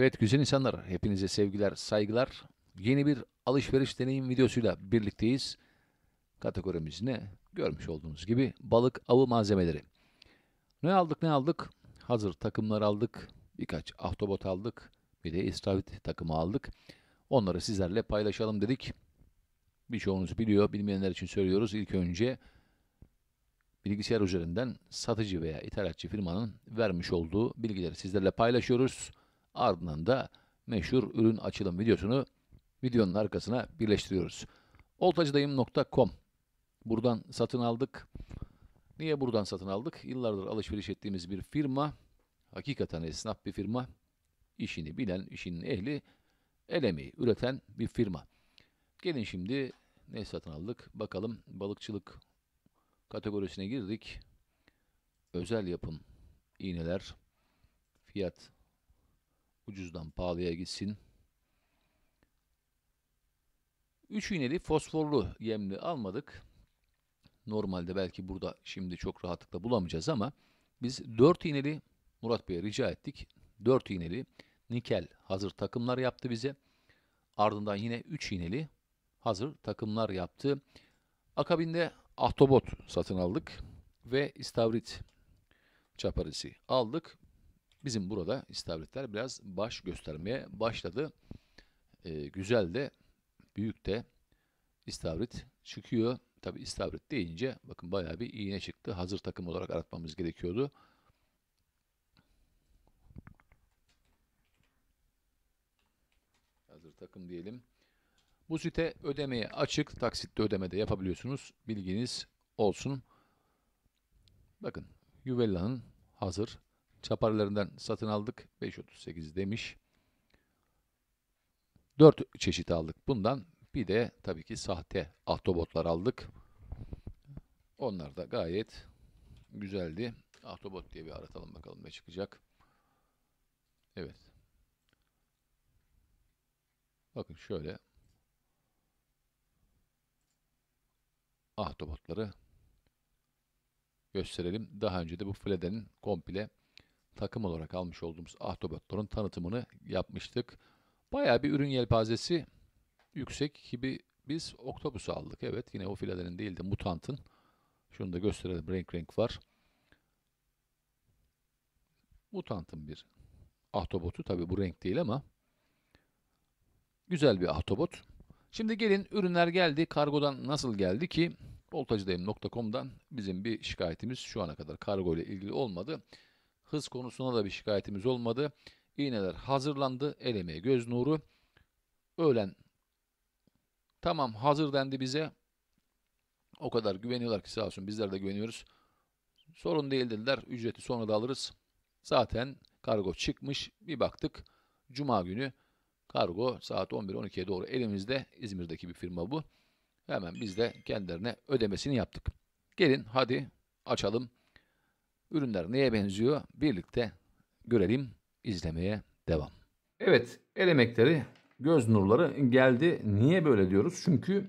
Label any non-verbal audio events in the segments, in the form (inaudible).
Evet güzel insanlar, hepinize sevgiler, saygılar. Yeni bir alışveriş deneyim videosuyla birlikteyiz. Kategorimiz ne? Görmüş olduğunuz gibi balık avı malzemeleri. Ne aldık ne aldık? Hazır takımlar aldık. Birkaç ahtapot aldık. Bir de istavrit takımı aldık. Onları sizlerle paylaşalım dedik. Birçoğunuz biliyor, bilmeyenler için söylüyoruz. İlk önce bilgisayar üzerinden satıcı veya ithalatçı firmanın vermiş olduğu bilgileri sizlerle paylaşıyoruz. Ardından da meşhur ürün açılım videosunu videonun arkasına birleştiriyoruz. oltacıdayım.com Buradan satın aldık. Niye buradan satın aldık? Yıllardır alışveriş ettiğimiz bir firma. Hakikaten esnaf bir firma. İşini bilen, işinin ehli, el emeği üreten bir firma. Gelin şimdi ne satın aldık? Bakalım balıkçılık kategorisine girdik. Özel yapım iğneler. Fiyat ucuzdan pahalıya gitsin. 3 iğneli fosforlu yemli almadık. Normalde belki burada şimdi çok rahatlıkla bulamayacağız ama biz 4 iğneli Murat Bey'e rica ettik. 4 iğneli nikel hazır takımlar yaptı bize. Ardından yine 3 iğneli hazır takımlar yaptı. Akabinde ahtobot satın aldık ve istavrit çaparisi aldık. Bizim burada istavritler biraz baş göstermeye başladı. Ee, güzel de büyük de istavrit çıkıyor. Tabi istavrit deyince bakın bayağı bir iğne çıktı. Hazır takım olarak aratmamız gerekiyordu. Hazır takım diyelim. Bu site ödemeye açık. Taksitle ödeme de yapabiliyorsunuz. Bilginiz olsun. Bakın Juvella'nın hazır çaparlarından satın aldık. 5.38 demiş. 4 çeşit aldık bundan. Bir de tabii ki sahte ahtobotlar aldık. Onlar da gayet güzeldi. Ahtobot diye bir aratalım bakalım ne çıkacak. Evet. Bakın şöyle ahtapotları gösterelim. Daha önce de bu Flede'nin komple takım olarak almış olduğumuz ahtapotların tanıtımını yapmıştık. Bayağı bir ürün yelpazesi yüksek gibi biz Octopus'u aldık. Evet yine o Flede'nin değil de Mutant'ın. Şunu da gösterelim. Renk renk var. Mutant'ın bir ahtapotu. Tabi bu renk değil ama güzel bir ahtapot. Şimdi gelin ürünler geldi. Kargodan nasıl geldi ki? Oltacıdayım.com'dan bizim bir şikayetimiz şu ana kadar kargo ile ilgili olmadı. Hız konusunda da bir şikayetimiz olmadı. İğneler hazırlandı. El emeği göz nuru. Öğlen tamam hazır dendi bize. O kadar güveniyorlar ki sağ olsun bizler de güveniyoruz. Sorun değil dediler. Ücreti sonra da alırız. Zaten kargo çıkmış. Bir baktık. Cuma günü kargo saat 11-12'ye doğru elimizde. İzmir'deki bir firma bu. Hemen biz de kendilerine ödemesini yaptık. Gelin hadi açalım. Ürünler neye benziyor? Birlikte görelim, izlemeye devam. Evet, el emekleri, göz nurları geldi. Niye böyle diyoruz? Çünkü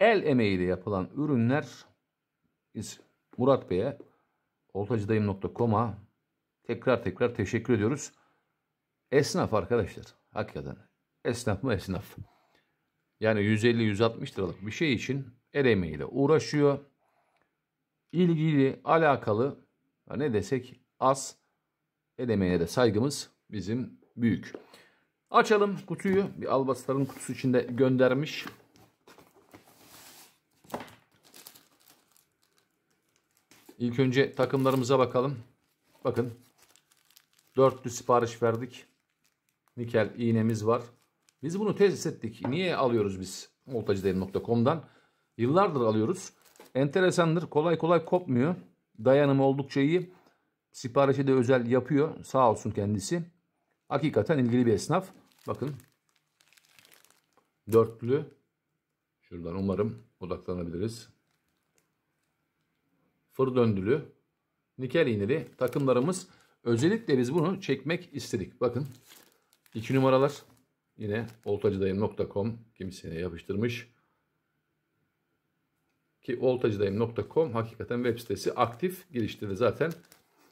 el emeğiyle yapılan ürünler Murat Bey'e oltacıdayım.com'a tekrar tekrar teşekkür ediyoruz. Esnaf arkadaşlar. Hakikaten. Esnaf mı esnaf. Yani 150-160 liralık bir şey için el emeğiyle uğraşıyor. İlgili, alakalı ne desek az. El emeğine de saygımız bizim büyük. Açalım kutuyu. Bir albasların kutusu içinde göndermiş. İlk önce takımlarımıza bakalım. Bakın. Dörtlü sipariş verdik. Nikel iğnemiz var. Biz bunu test ettik. Niye alıyoruz biz voltajideyim.com'dan? Yıllardır alıyoruz. Enteresandır. Kolay kolay kopmuyor. Dayanımı oldukça iyi. Siparişi de özel yapıyor. Sağ olsun kendisi. Hakikaten ilgili bir esnaf. Bakın. Dörtlü. Şuradan umarım odaklanabiliriz. Fır döndülü. Nikel iğneli takımlarımız. Özellikle biz bunu çekmek istedik. Bakın. 2 numaralar. Yine oltacıdayım.com kimisine yapıştırmış. Ki oltacıdayım.com hakikaten web sitesi aktif girişte de zaten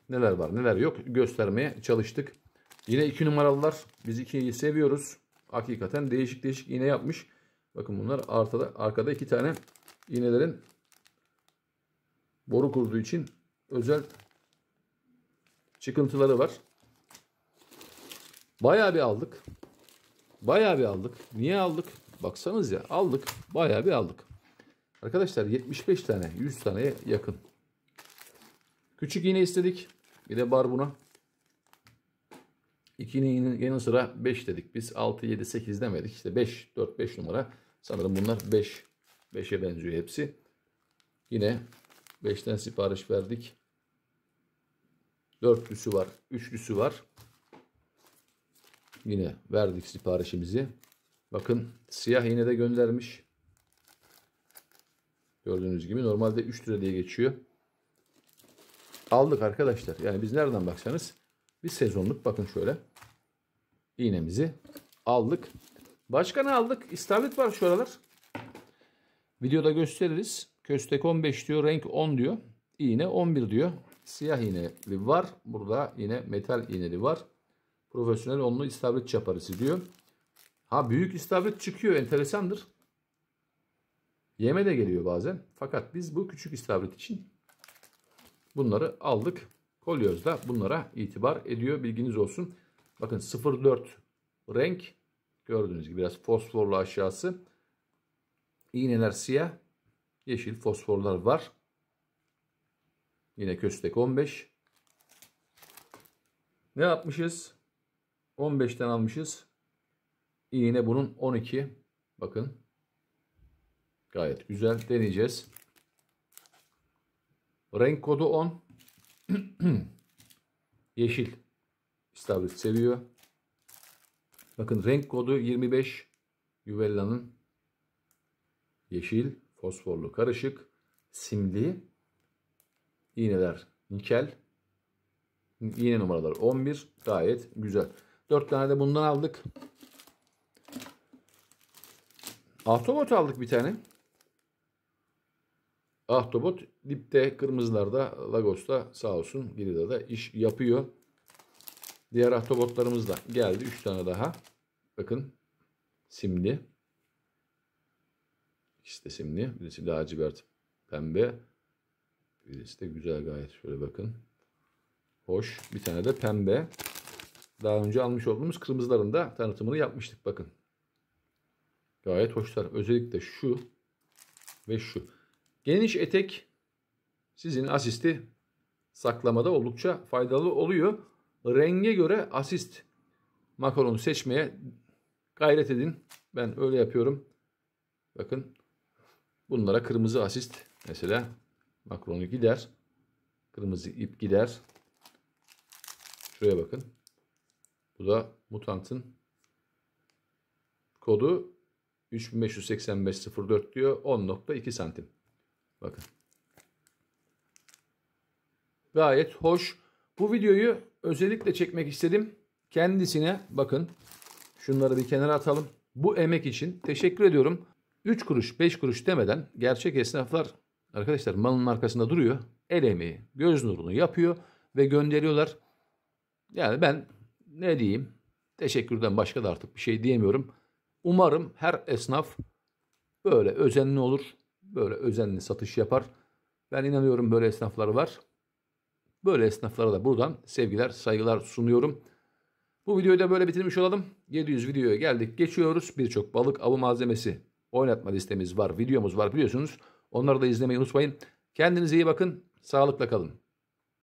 neler var neler yok göstermeye çalıştık. Yine 2 numaralılar. Biz 2'yi seviyoruz. Hakikaten değişik değişik iğne yapmış. Bakın bunlar arkada, arkada iki tane iğnelerin boru kurduğu için özel çıkıntıları var. Bayağı bir aldık. Bayağı bir aldık. Niye aldık? Baksanız ya aldık. Bayağı bir aldık. Arkadaşlar 75 tane 100 taneye yakın. Küçük iğne istedik. Bir de bar buna. İkinin yanı sıra 5 dedik. Biz 6, 7, 8 demedik. İşte 5, 4, 5 numara. Sanırım bunlar 5. 5'e benziyor hepsi. Yine 5'ten sipariş verdik. Dörtlüsü var. Üçlüsü var. Yine verdik siparişimizi. Bakın siyah iğne de göndermiş. Gördüğünüz gibi normalde 3 lira diye geçiyor. Aldık arkadaşlar. Yani biz nereden baksanız bir sezonluk bakın şöyle. iğnemizi aldık. Başka ne aldık? İstavrit var şu aralar. Videoda gösteririz. Köstek 15 diyor. Renk 10 diyor. İğne 11 diyor. Siyah iğneli var. Burada yine metal iğneli var. Profesyonel onlu istavrit çaparısı diyor. Ha büyük istavrit çıkıyor. Enteresandır. Yeme de geliyor bazen. Fakat biz bu küçük istavrit için bunları aldık. Kolyoz da bunlara itibar ediyor. Bilginiz olsun. Bakın 04 renk. Gördüğünüz gibi biraz fosforlu aşağısı. İğneler siyah. Yeşil fosforlar var. Yine köstek 15. Ne yapmışız? 15'ten almışız. İğne bunun 12. Bakın. Gayet güzel. Deneyeceğiz. Renk kodu 10. (clears throat) Yeşil. İstavrit seviyor. Bakın renk kodu 25. Juvella'nın yeşil, fosforlu karışık, simli, iğneler nikel, iğne numaralar 11. Gayet güzel. 4 tane de bundan aldık. Ahtapot aldık bir tane. Ahtapot dipte kırmızılarda Lagos'ta sağ olsun Girida'da iş yapıyor. Diğer ahtapotlarımız da geldi. 3 tane daha. Bakın simli. İkisi de simli. Birisi lacivert pembe. Birisi de güzel gayet. Şöyle bakın. Hoş. Bir tane de pembe. Daha önce almış olduğumuz kırmızıların da tanıtımını yapmıştık. Bakın. Gayet hoşlar. Özellikle şu ve şu. Geniş etek sizin asisti saklamada oldukça faydalı oluyor. Renge göre asist makaronu seçmeye gayret edin. Ben öyle yapıyorum. Bakın bunlara kırmızı asist mesela makaronu gider. Kırmızı ip gider. Şuraya bakın. Bu da mutantın kodu 358504 diyor. 10.2 santim. Bakın. Gayet hoş. Bu videoyu özellikle çekmek istedim. Kendisine bakın. Şunları bir kenara atalım. Bu emek için teşekkür ediyorum. 3 kuruş 5 kuruş demeden gerçek esnaflar arkadaşlar malın arkasında duruyor. El emeği, göz nurunu yapıyor ve gönderiyorlar. Yani ben ne diyeyim? Teşekkürden başka da artık bir şey diyemiyorum. Umarım her esnaf böyle özenli olur. Böyle özenli satış yapar. Ben inanıyorum böyle esnaflar var. Böyle esnaflara da buradan sevgiler, saygılar sunuyorum. Bu videoyu da böyle bitirmiş olalım. 700 videoya geldik. Geçiyoruz. Birçok balık avı malzemesi oynatma listemiz var. Videomuz var biliyorsunuz. Onları da izlemeyi unutmayın. Kendinize iyi bakın. Sağlıkla kalın.